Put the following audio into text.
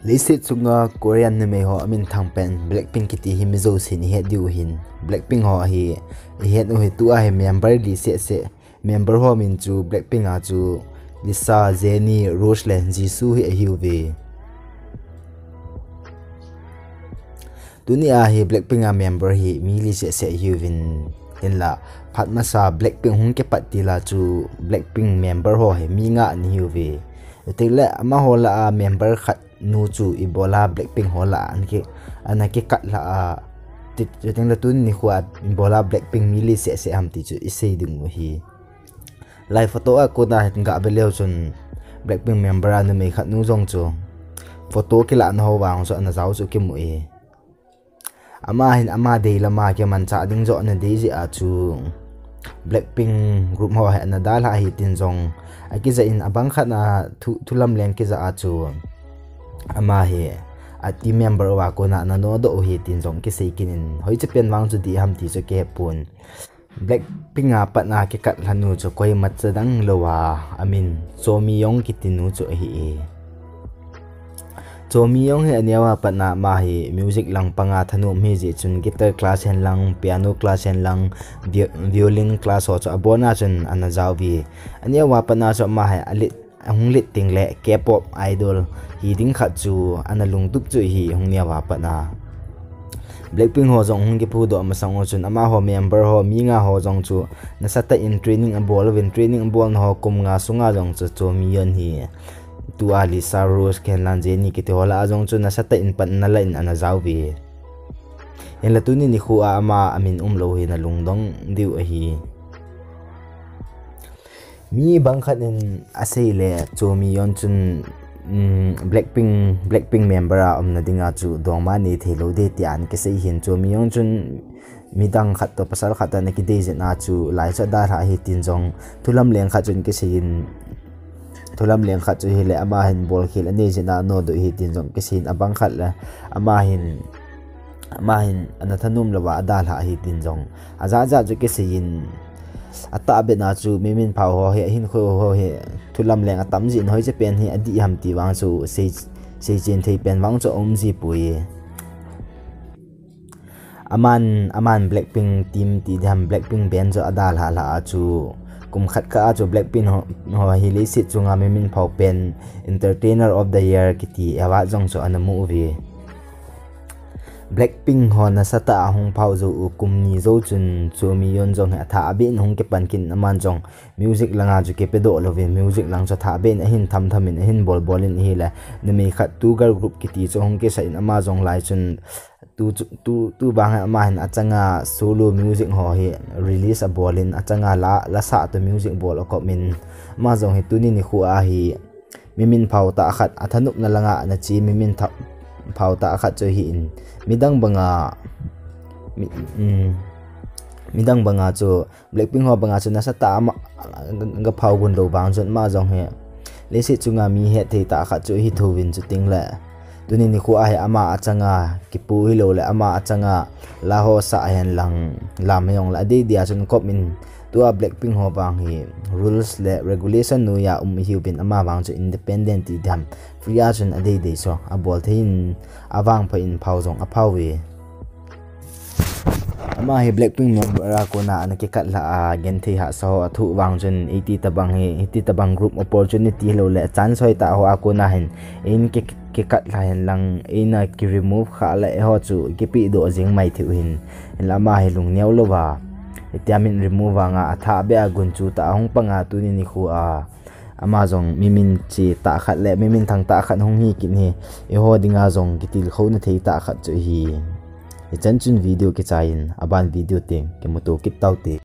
Lisi chunga Korean na may ho amin thang pen Blackpink kiti hi mizo sin hi diu hin. Blackpink ho hi hi no hi tu a member li se se. Member ho min chu Blackpink a chu Lisa Jennie Roseland Jisoo hi về. ve. Dunia hi Blackpink a member hi mi li se se hi vin in la. Phat sa Blackpink hung ke pat ti la chu Blackpink member ho hi mi nga ni về, ve. Te mà ama ho la member khat nu chu ibola blackpink hola an ki an ki kat la a ti ting la tun ni khuat ibola blackpink mili se se am ti chu isei ding mu hi. Live photo a ko na het ga beleu chun blackpink member an me khat nu jong chu. Photo ki la no wa wang so an zau chu ki mu e. Ama hin, ama de la ma ke man cha ding zo na de ji a chu blackpink group ho ha na dal ha hi tin jong a ki za in abang khat na thu thulam leng ki za a chu ama hi team member wa ko na na no do hi tin jong ki sei kinin. Hoi che pen wang chu di ham ti chu ke pun. Black pinga pat na ke kat lanu chu koi mat cha dang lo lowa amin so mi yong ki tin nu chu hi. Cho mi yong he aniawa pat na ma hi music lang panga thanu mi ji chun, guitar class hen lang, piano class hen lang violin class ho cha abona chun ana zaw vi. Aniawa pat na cho ma hi alit hung lit ting le K-pop idol hi ding kha chu ana lung tup chu hi hung nia wa pa na. Blackpink ho jong hung ki phu do ma sang ho chun, ama ho member ho, mi nga ho jong chu na sata in training a ball win training ball ho, kum nga sunga jong chu chu mi yon hi tu ali sa rose, ken lan je ni ki te hola jong chu na sata in pan na la in ana zau bi en la tu ni ni khu a ama amin um lo hi na lung dong diu a hi. mi bang khat bangkhatin asei le cho mi yon chun mm, blackpink blackpink member a omna dinga chu dong ma ni thelo de tian. Ke sei hin cho mi yon chun mi dang khat to pasal khat na ki deje na chu lai cha da ra hi tin jong thulam leng kha chun ke sei in thulam leng kha chu hi le ama hin bol khil ani je na no do hi tin jong ke sin abang khat la ama hin ama hin anathanum lawa adal ha hi tin jong aza za chu ke sei in ata be na chu mi min phao ho he hin kho ho he thulam leng atam jin hoi che pen hi adi ham ti wang chu se se chen thei pen wang chu om ji pui aman aman blackpink team ti dham blackpink band cho adal ha la chu kum khat ka chu blackpink ho ho hi le sit chunga mi min phao pen entertainer of the year kiti awa jong chu anamu vi Blackpink ho na sata hong pao zo u kum ni zo chun chu mi yon jong ha tha bin hong ke pan kin aman jong music langa ju ke pedo lo ve music lang cho tha ben hin tham tham in hin bol bol in hi la ne me khat tu gar group ki ti cho hong ke sa in ama jong lai chun tu tu tu bang ama hin achanga solo music ho hi release a bol in achanga la la sa to music bol ko min ma jong hi tu ni ni khu a hi mimin phao ta khat athanup na langa na chi mimin phao ta khat cho hi in midang banga midang mm, banga chu, blackpink ho banga chu na sa ta ma ga phao gun do bang chon ma jong he. Le si chunga mi he the ta khat chu hi thowin chu ting la tuni ni khu ai ama achanga, ki pu hi lo le ama achanga, la ho sa hen lang, lam yong la de dia chun kop min tua blackpink ho wang hi. Rules le regulation nu ya um hi bin ama wang chu independent ti dam. Free chun adei dei so. A bol thein awang pa in phau jong a phau wi ama hi blackpink member ra ko na an ke kat la a gen the ha so. A thu wang chun 80 tabang hi 80 tabang group opportunity lo le. Chan soi ta ho a ko na hin in ke ke kat la hen lang ina ki remove kha la ho chu, ke pi do jing mai thu hin. Lama hi lung neu lo ba. vitamin remove nga atha be agun chu ta hong panga tu ni ni khu a amazon mimin chi ta khat le mimin thang ta khat hong hi kin hi. E ho dinga zong kitil kho na thei ta khat chu hi. E chan chun video ke chain aban video te ke moto kit tau te.